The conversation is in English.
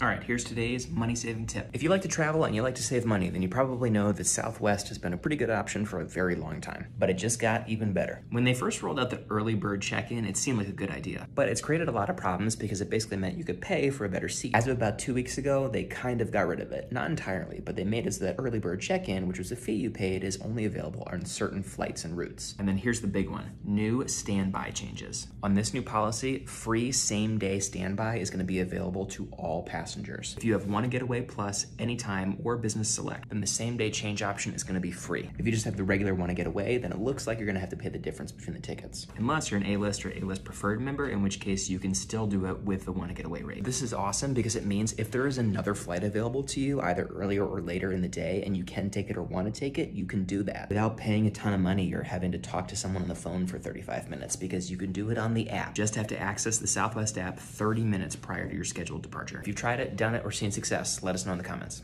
All right, here's today's money saving tip. If you like to travel and you like to save money, then you probably know that Southwest has been a pretty good option for a very long time. But it just got even better. When they first rolled out the early bird check in, it seemed like a good idea. But it's created a lot of problems because it basically meant you could pay for a better seat. As of about two weeks ago, they kind of got rid of it. Not entirely, but they made it so that early bird check in, which was a fee you paid, is only available on certain flights and routes. And then here's the big one new standby changes. On this new policy, free same day standby is going to be available to all passengers. If you have Wanna Getaway Plus, Anytime, or Business Select, then the same day change option is gonna be free. If you just have the regular Wanna Getaway, then it looks like you're gonna have to pay the difference between the tickets. Unless you're an A-list or A-list preferred member, in which case you can still do it with the Wanna Getaway rate. This is awesome because it means if there is another flight available to you, either earlier or later in the day, and you can take it or wanna take it, you can do that without paying a ton of money or having to talk to someone on the phone for 35 minutes because you can do it on the app. Just have to access the Southwest app 30 minutes prior to your scheduled departure. If you've tried it, done it, or seen success, let us know in the comments.